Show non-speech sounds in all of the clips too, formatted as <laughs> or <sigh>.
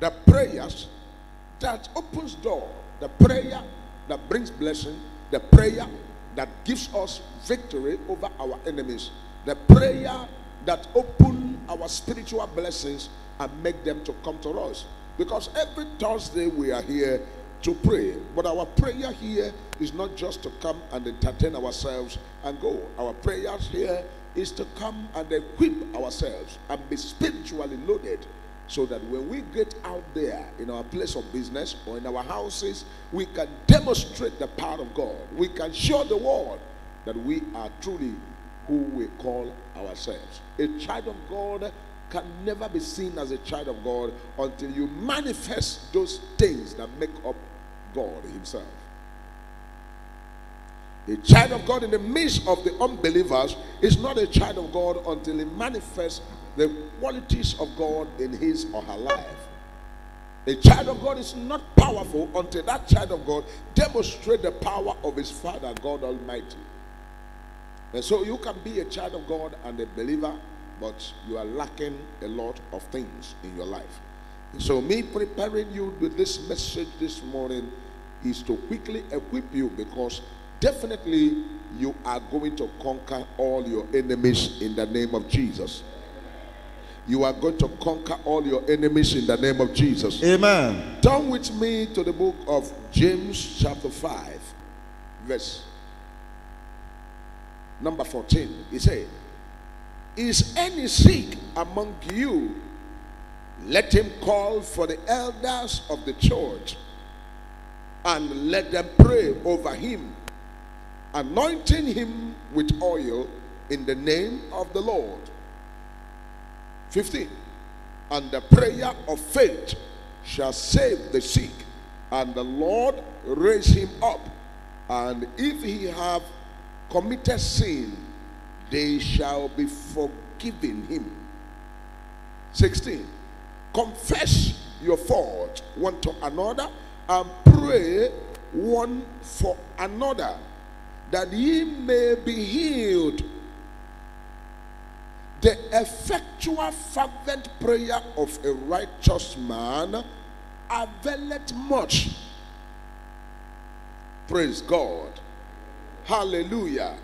the prayers that opens door, the prayer that brings blessing, the prayer that gives us victory over our enemies, the prayer that open our spiritual blessings and make them to come to us. Because every Thursday we are here to pray, but our prayer here is not just to come and entertain ourselves and go. Our prayers here is to come and equip ourselves and be spiritually loaded so that when we get out there in our place of business or in our houses, we can demonstrate the power of God. We can show the world that we are truly who we call ourselves. A child of God can never be seen as a child of God until you manifest those things that make up God Himself. A child of God in the midst of the unbelievers is not a child of God until he manifests the qualities of God in his or her life. A child of God is not powerful until that child of God demonstrates the power of his Father, God Almighty. And so you can be a child of God and a believer, but you are lacking a lot of things in your life. So, me preparing you with this message this morning is to quickly equip you because definitely you are going to conquer all your enemies in the name of Jesus. You are going to conquer all your enemies in the name of Jesus. Amen. Turn with me to the book of James, chapter 5, verse number 14. He said, Is any sick among you? Let him call for the elders of the church and let them pray over him, anointing him with oil in the name of the Lord. 15. And the prayer of faith shall save the sick, and the Lord raise him up. And if he have committed sin, they shall be forgiven him. 16. Confess your fault one to another and pray one for another that ye may be healed. Effectual fervent prayer of a righteous man availeth much. Praise God. Hallelujah.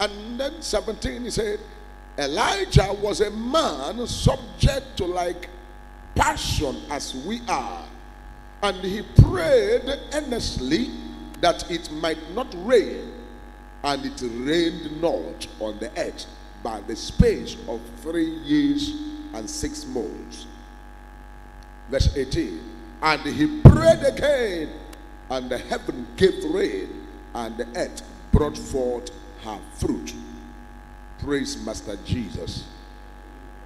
And then 17 he said, Elijah was a man subject to like passion as we are. And he prayed earnestly that it might not rain. And it rained not on the earth by the space of three years and six months. Verse 18. And he prayed again, and the heaven gave rain, and the earth brought forth her fruit. Praise Master Jesus.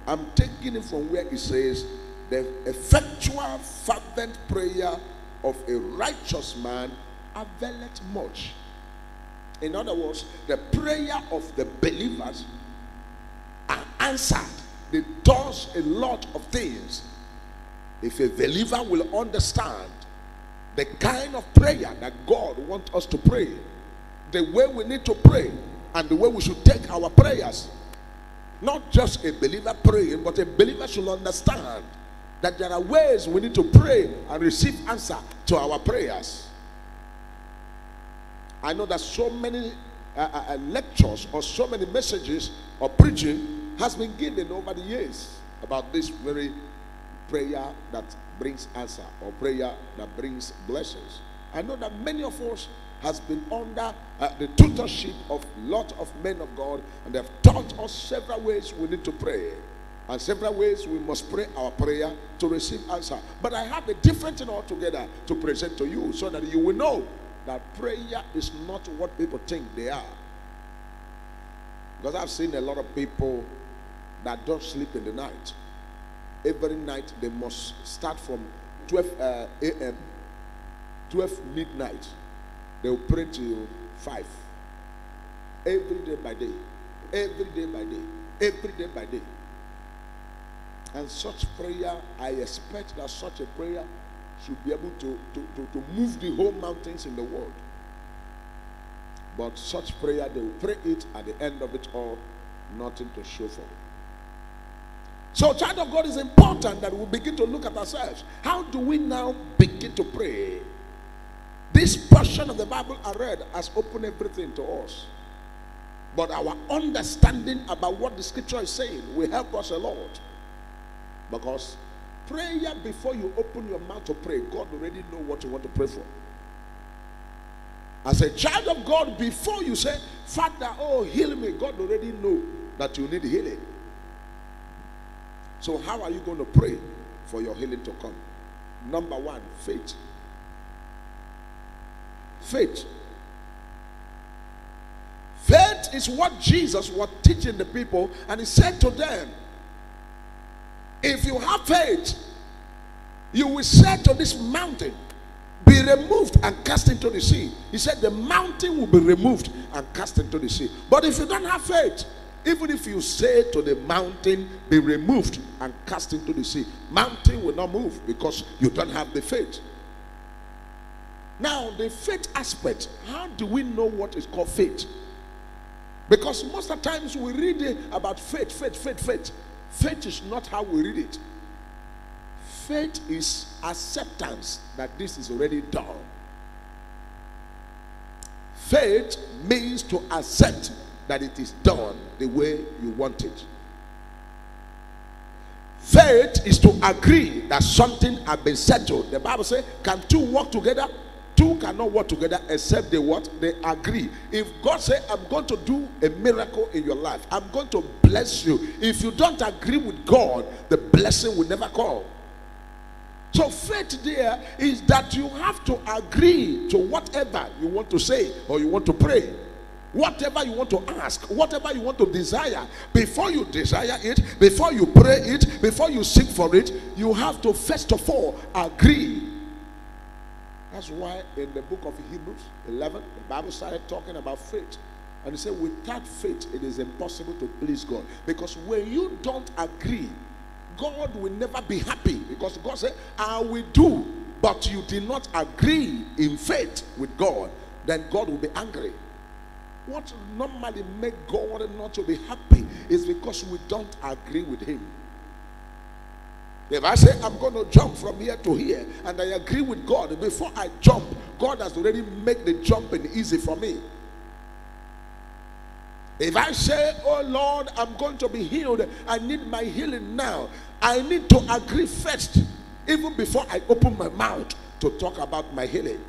I'm taking it from where it says, the effectual fervent prayer of a righteous man availeth much. In other words, the prayer of the believers are answered. It does a lot of things. If a believer will understand the kind of prayer that God wants us to pray, the way we need to pray, and the way we should take our prayers. Not just a believer praying, but a believer should understand that there are ways we need to pray and receive answer to our prayers. I know that so many uh, uh, lectures or so many messages or preaching has been given over the years about this very prayer that brings answer or prayer that brings blessings. I know that many of us has been under uh, the tutorship of lot of men of God and they have taught us several ways we need to pray and several ways we must pray our prayer to receive answer. But I have a different thing altogether to present to you so that you will know that prayer is not what people think they are. Because I've seen a lot of people that don't sleep in the night. Every night they must start from 12 uh, a.m., 12 midnight. They will pray till 5. Every day by day. Every day by day. Every day by day. And such prayer, I expect that such a prayer should be able to, to, to, to move the whole mountains in the world. But such prayer, they will pray it at the end of it all, nothing to show for. So, child of God, is important that we begin to look at ourselves. How do we now begin to pray? This portion of the Bible I read has opened everything to us. But our understanding about what the scripture is saying will help us a lot. Because prayer before you open your mouth to pray, God already know what you want to pray for. As a child of God, before you say, Father, oh, heal me, God already know that you need healing. So, how are you going to pray for your healing to come? Number one, faith. Faith. Faith is what Jesus was teaching the people, and he said to them, If you have faith, you will say to this mountain, Be removed and cast into the sea. He said, The mountain will be removed and cast into the sea. But if you don't have faith, even if you say to the mountain, Be removed and cast into the sea, mountain will not move because you don't have the faith. Now, the faith aspect, how do we know what is called faith? Because most of the times we read about faith, faith, faith, faith. Faith is not how we read it. Faith is acceptance that this is already done. Faith means to accept that it is done the way you want it. Faith is to agree that something has been settled. The Bible says, Can two walk together? Two cannot work together except they what? They agree. If God say, I'm going to do a miracle in your life, I'm going to bless you. If you don't agree with God, the blessing will never come. So faith there is that you have to agree to whatever you want to say or you want to pray. Whatever you want to ask, whatever you want to desire, before you desire it, before you pray it, before you seek for it, you have to first of all agree that's why in the book of Hebrews 11, the Bible started talking about faith. And he said, without faith, it is impossible to please God. Because when you don't agree, God will never be happy. Because God said, I will do. But you did not agree in faith with God, then God will be angry. What normally make God not to be happy is because we don't agree with Him. If I say I'm going to jump from here to here and I agree with God, before I jump, God has already made the jumping easy for me. If I say, Oh Lord, I'm going to be healed, I need my healing now, I need to agree first, even before I open my mouth to talk about my healing.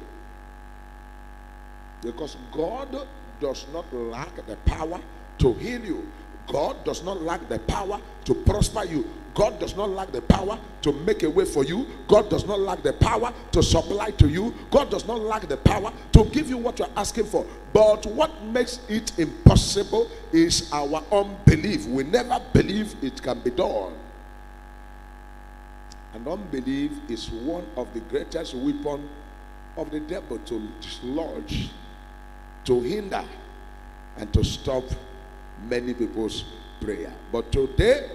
Because God does not lack the power to heal you. God does not lack the power to prosper you. God does not lack the power to make a way for you. God does not lack the power to supply to you. God does not lack the power to give you what you're asking for. But what makes it impossible is our unbelief. We never believe it can be done. And unbelief is one of the greatest weapon of the devil to dislodge, to hinder, and to stop many people's prayer. But today,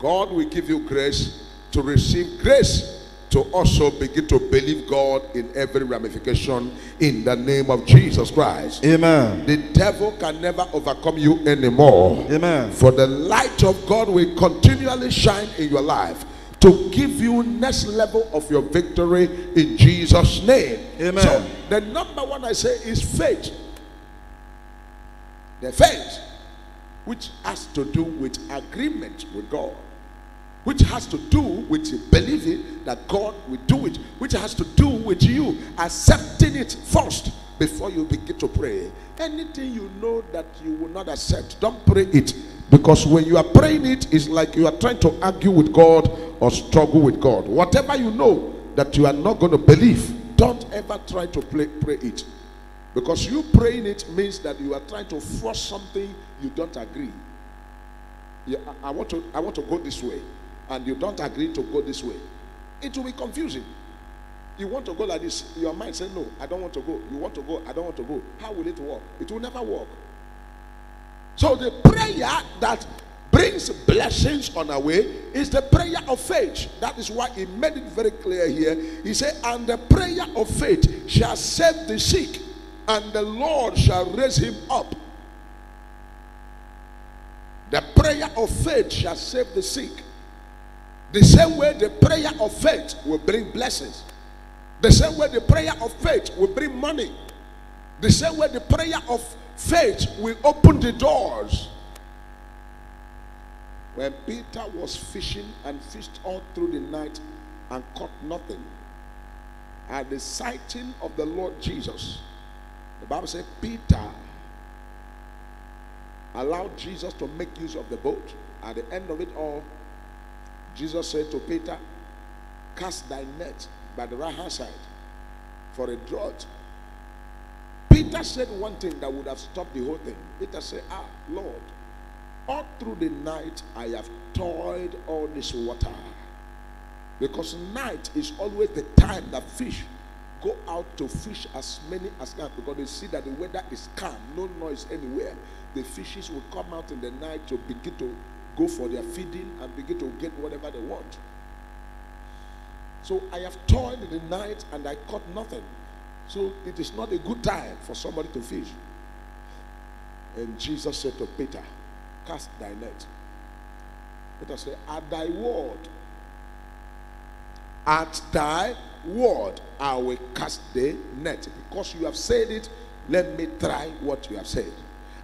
God will give you grace to receive grace to also begin to believe God in every ramification in the name of Jesus Christ. Amen. The devil can never overcome you anymore. Amen. For the light of God will continually shine in your life to give you next level of your victory in Jesus' name. Amen. So the number one I say is faith. The faith which has to do with agreement with God, which has to do with believing that God will do it, which has to do with you accepting it first before you begin to pray. Anything you know that you will not accept, don't pray it. Because when you are praying it, it's like you are trying to argue with God or struggle with God. Whatever you know that you are not going to believe, don't ever try to play, pray it. Because you praying it means that you are trying to force something you don't agree. I, I want to I want to go this way, and you don't agree to go this way. It will be confusing. You want to go like this, your mind say no, I don't want to go. You want to go, I don't want to go. How will it work? It will never work. So the prayer that brings blessings on our way is the prayer of faith. That is why he made it very clear here. He said, And the prayer of faith shall save the sick, and the Lord shall raise him up. The prayer of faith shall save the sick, The same way the prayer of faith will bring blessings. The same way the prayer of faith will bring money. The same way the prayer of faith will open the doors. When Peter was fishing and fished all through the night and caught nothing, at the sighting of the Lord Jesus, the Bible said Peter allowed Jesus to make use of the boat. At the end of it all, Jesus said to Peter, Cast thy net by the right hand side for a draught. Peter said one thing that would have stopped the whole thing. Peter said, Ah, Lord, all through the night I have toiled all this water. Because night is always the time that fish go out to fish as many as can because they see that the weather is calm, no noise anywhere. The fishes will come out in the night to begin to go for their feeding and begin to get whatever they want. So I have toiled in the night and I caught nothing. So it is not a good time for somebody to fish. And Jesus said to Peter, Cast thy net. Peter said, At thy word, at thy word, I will cast the net. Because you have said it, let me try what you have said.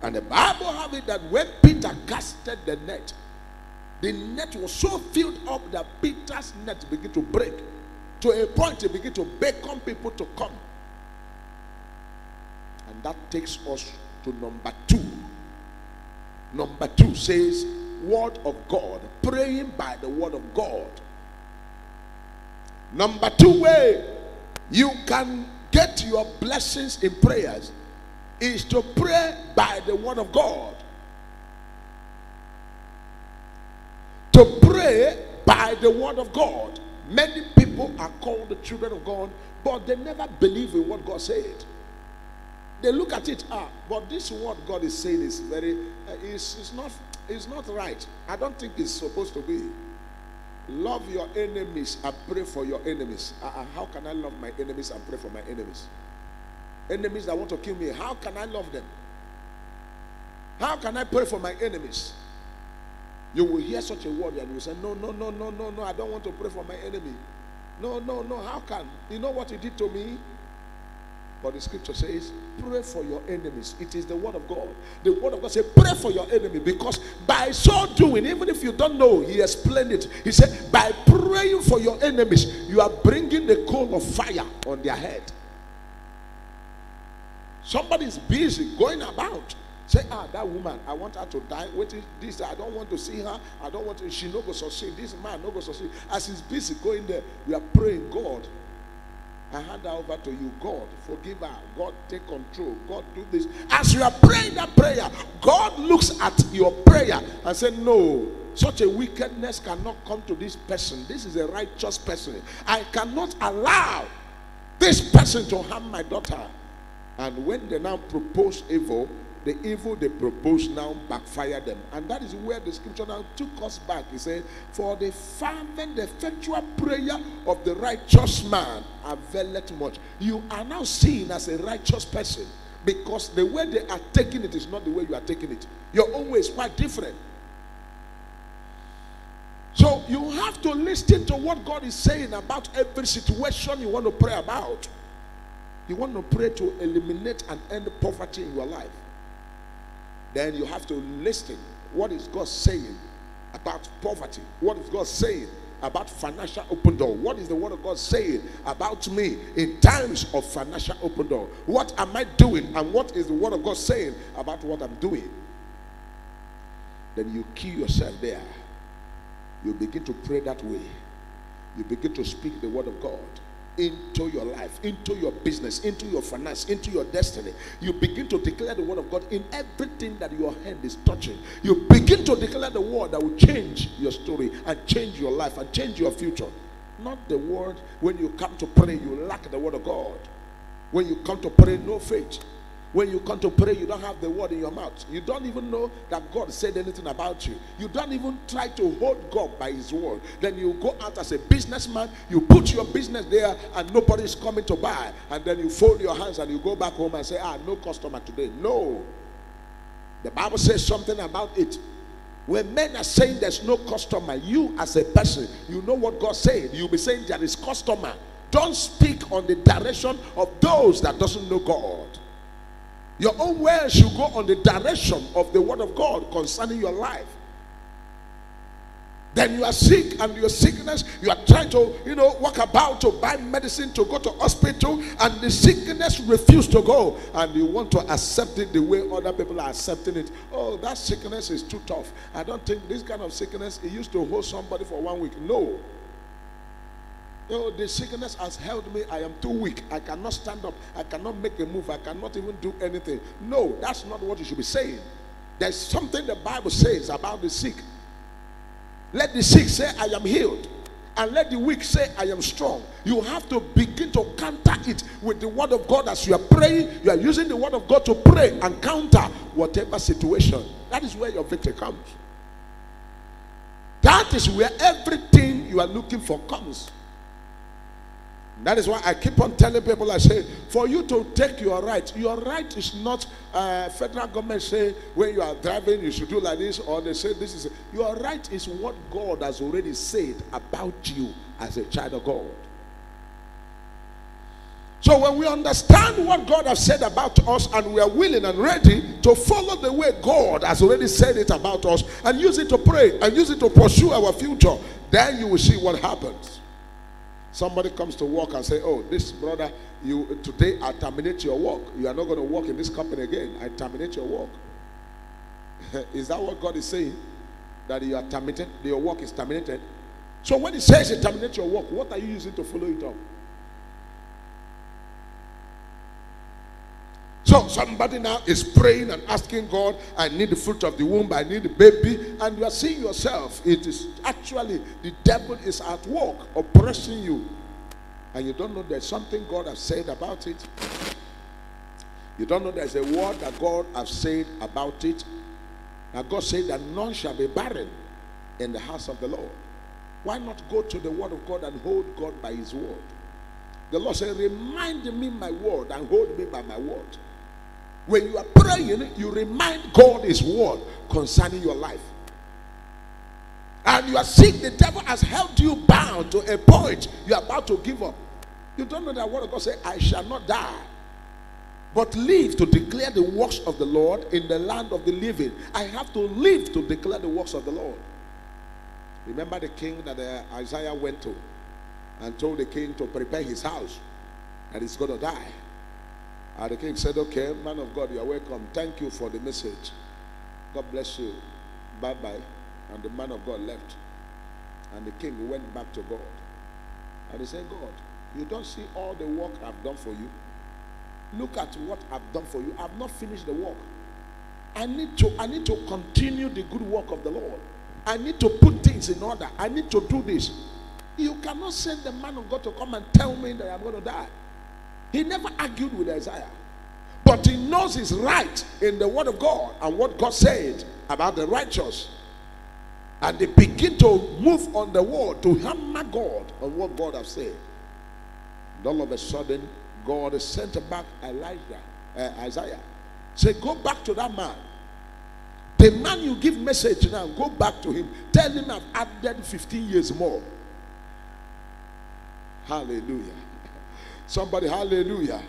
And the Bible have it that when Peter casted the net, the net was so filled up that Peter's net began to break. To a point, it began to beckon people to come. And that takes us to number two. Number two says, Word of God, praying by the Word of God. Number two way you can get your blessings in prayers is to pray by the Word of God. To pray by the Word of God. Many people are called the children of God, but they never believe in what God said. They look at it, ah, but this word God is saying is very, uh, is, is not, is not right. I don't think it's supposed to be. Love your enemies and pray for your enemies. Uh, how can I love my enemies and pray for my enemies? Enemies that want to kill me, how can I love them? How can I pray for my enemies? You will hear such a word and you say, No, no, no, no, no, no, I don't want to pray for my enemy. No, no, no, how can? You know what he did to me? But the scripture says, pray for your enemies. It is the word of God. The word of God says, pray for your enemy because by so doing, even if you don't know, he explained it. He said, by praying for your enemies, you are bringing the coal of fire on their head. Somebody is busy going about. Say, ah, that woman, I want her to die. What is this? I don't want to see her. I don't want to. She no go succeed. This man no go succeed. As he's busy going there, we are praying, God, I hand over to you. God, forgive her. God, take control. God, do this. As you are praying that prayer, God looks at your prayer and says, No, such a wickedness cannot come to this person. This is a righteous person. I cannot allow this person to harm my daughter. And when they now propose evil, the evil they propose now backfire them. And that is where the scripture now took us back. He said, For the fervent, the effectual prayer of the righteous man availeth much. You are now seen as a righteous person because the way they are taking it is not the way you are taking it. Your own way is quite different. So you have to listen to what God is saying about every situation you want to pray about. You want to pray to eliminate and end poverty in your life then you have to listen. What is God saying about poverty? What is God saying about financial open door? What is the word of God saying about me in times of financial open door? What am I doing? And what is the word of God saying about what I'm doing? Then you kill yourself there. You begin to pray that way. You begin to speak the word of God into your life, into your business, into your finance, into your destiny. You begin to declare the word of God in everything that your hand is touching. You begin to declare the word that will change your story and change your life and change your future. Not the word when you come to pray, you lack the word of God. When you come to pray, no faith. When you come to pray, you don't have the word in your mouth. You don't even know that God said anything about you. You don't even try to hold God by his word. Then you go out as a businessman, you put your business there, and nobody is coming to buy. And then you fold your hands and you go back home and say, Ah, no customer today. No. The Bible says something about it. When men are saying there's no customer, you as a person, you know what God said. You'll be saying there is customer. Don't speak on the direction of those that doesn't know God. Your own words should go on the direction of the word of God concerning your life. Then you are sick and your sickness, you are trying to, you know, walk about to buy medicine to go to hospital, and the sickness refuse to go, and you want to accept it the way other people are accepting it. Oh, that sickness is too tough. I don't think this kind of sickness it used to hold somebody for one week. No. Oh, the sickness has held me. I am too weak. I cannot stand up. I cannot make a move. I cannot even do anything. No, that's not what you should be saying. There's something the Bible says about the sick. Let the sick say, I am healed. And let the weak say, I am strong. You have to begin to counter it with the word of God as you are praying. You are using the word of God to pray and counter whatever situation. That is where your victory comes. That is where everything you are looking for comes. That is why I keep on telling people, I say, for you to take your right, your right is not uh, federal government say when you are driving you should do like this, or they say this is your right is what God has already said about you as a child of God. So when we understand what God has said about us and we are willing and ready to follow the way God has already said it about us and use it to pray and use it to pursue our future, then you will see what happens. Somebody comes to work and say, "Oh, this brother, you today I terminate your work. You are not going to work in this company again. I terminate your work." <laughs> is that what God is saying? That you are terminated, your work is terminated. So when He says He terminate your work, what are you using to follow it up? So somebody now is praying and asking God, I need the fruit of the womb, I need the baby, and you are seeing yourself. It is actually the devil is at work oppressing you. And you don't know there's something God has said about it. You don't know there's a word that God has said about it. Now God said that none shall be barren in the house of the Lord. Why not go to the word of God and hold God by his word? The Lord said, Remind me my word and hold me by my word. When you are praying, you remind God His word concerning your life. And you are sick, the devil has held you bound to a point you are about to give up. You don't know that word of God say, I shall not die, but live to declare the works of the Lord in the land of the living. I have to live to declare the works of the Lord. Remember the king that uh, Isaiah went to and told the king to prepare his house and he's going to die. And the king said, Okay, man of God, you are welcome. Thank you for the message. God bless you. Bye bye. And the man of God left. And the king went back to God. And he said, God, you don't see all the work I've done for you. Look at what I've done for you. I've not finished the work. I need to I need to continue the good work of the Lord. I need to put things in order. I need to do this. You cannot send the man of God to come and tell me that I'm going to die. He never argued with Isaiah. But he knows his right in the word of God and what God said about the righteous. And they begin to move on the word to hammer God on what God has said. And all of a sudden, God sent back Elijah, uh, Isaiah. Say, go back to that man. The man you give message now, go back to him. Tell him I've added 15 years more. Hallelujah. Somebody, hallelujah.